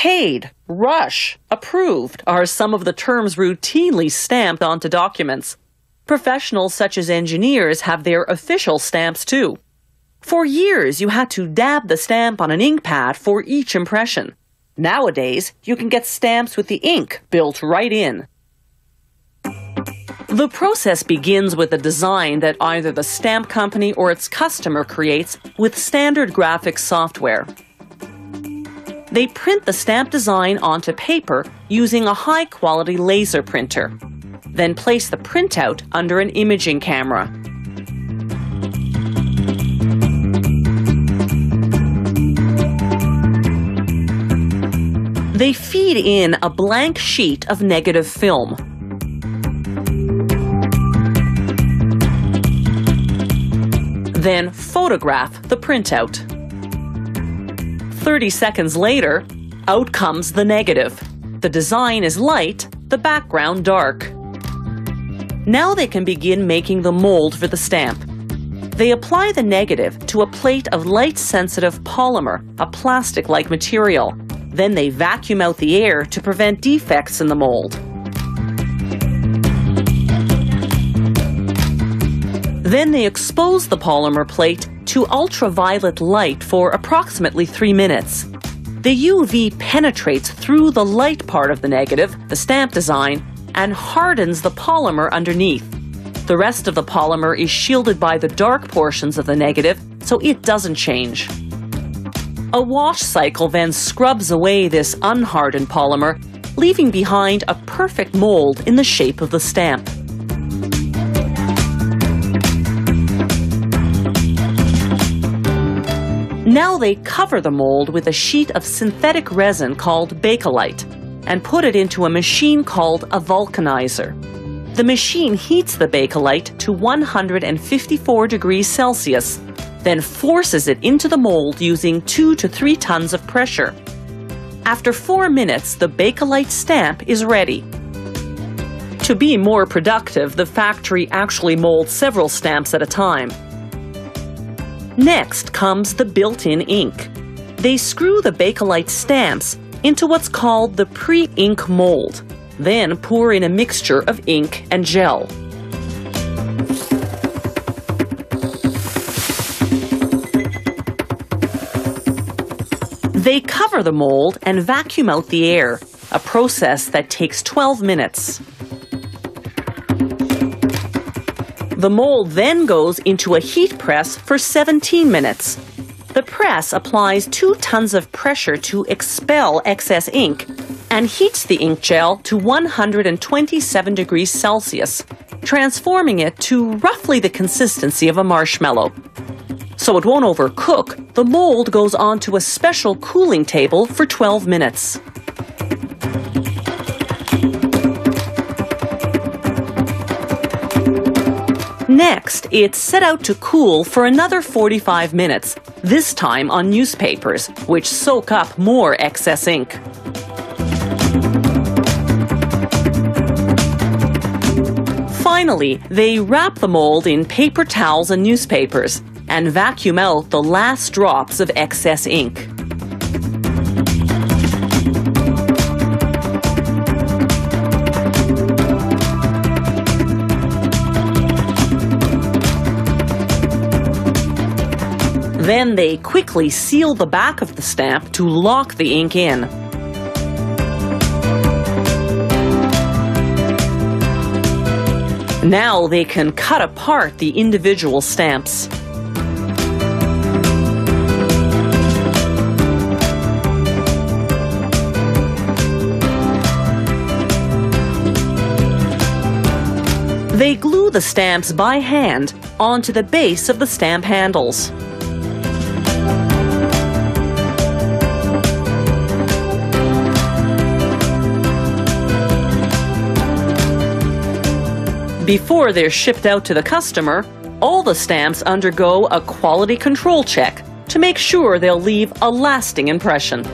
Paid, rush, approved are some of the terms routinely stamped onto documents. Professionals such as engineers have their official stamps too. For years, you had to dab the stamp on an ink pad for each impression. Nowadays, you can get stamps with the ink built right in. The process begins with a design that either the stamp company or its customer creates with standard graphics software. They print the stamp design onto paper using a high quality laser printer, then place the printout under an imaging camera. They feed in a blank sheet of negative film. Then photograph the printout. 30 seconds later, out comes the negative. The design is light, the background dark. Now they can begin making the mold for the stamp. They apply the negative to a plate of light sensitive polymer, a plastic like material. Then they vacuum out the air to prevent defects in the mold. Then they expose the polymer plate to ultraviolet light for approximately three minutes. The UV penetrates through the light part of the negative, the stamp design, and hardens the polymer underneath. The rest of the polymer is shielded by the dark portions of the negative, so it doesn't change. A wash cycle then scrubs away this unhardened polymer, leaving behind a perfect mold in the shape of the stamp. Now they cover the mold with a sheet of synthetic resin called Bakelite and put it into a machine called a vulcanizer. The machine heats the Bakelite to 154 degrees Celsius then forces it into the mold using 2 to 3 tons of pressure. After 4 minutes, the Bakelite stamp is ready. To be more productive, the factory actually molds several stamps at a time. Next comes the built-in ink. They screw the Bakelite stamps into what's called the pre-ink mold, then pour in a mixture of ink and gel. They cover the mold and vacuum out the air, a process that takes 12 minutes. The mold then goes into a heat press for 17 minutes. The press applies 2 tons of pressure to expel excess ink and heats the ink gel to 127 degrees Celsius, transforming it to roughly the consistency of a marshmallow. So it won't overcook, the mold goes onto a special cooling table for 12 minutes. Next, it's set out to cool for another 45 minutes, this time on newspapers, which soak up more excess ink. Finally, they wrap the mold in paper towels and newspapers and vacuum out the last drops of excess ink. Then they quickly seal the back of the stamp to lock the ink in. Now they can cut apart the individual stamps. They glue the stamps by hand onto the base of the stamp handles. Before they're shipped out to the customer, all the stamps undergo a quality control check to make sure they'll leave a lasting impression.